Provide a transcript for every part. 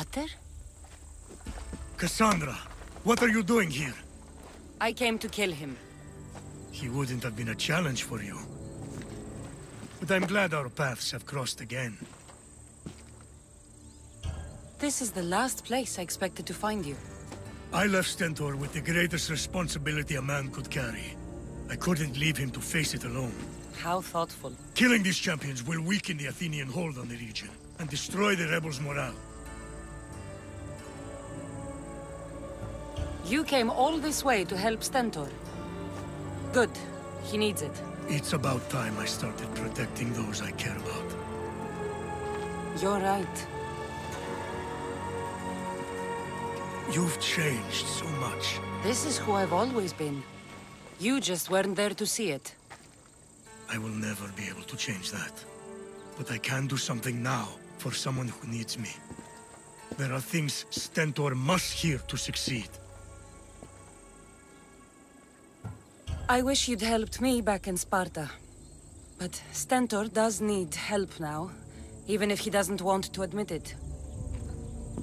Pater? Kassandra, what are you doing here? I came to kill him. He wouldn't have been a challenge for you. But I'm glad our paths have crossed again. This is the last place I expected to find you. I left Stentor with the greatest responsibility a man could carry. I couldn't leave him to face it alone. How thoughtful. Killing these champions will weaken the Athenian hold on the region, and destroy the rebels' morale. You came all this way to help Stentor. Good. He needs it. It's about time I started protecting those I care about. You're right. You've changed so much. This is who I've always been. You just weren't there to see it. I will never be able to change that. But I can do something now for someone who needs me. There are things Stentor must hear to succeed. I wish you'd helped me back in Sparta. But Stentor does need help now, even if he doesn't want to admit it.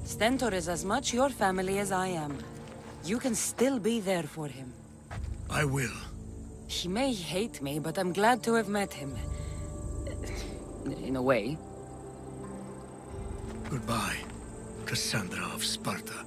Stentor is as much your family as I am. You can still be there for him. I will. He may hate me, but I'm glad to have met him. In a way. Goodbye, Kassandra of Sparta.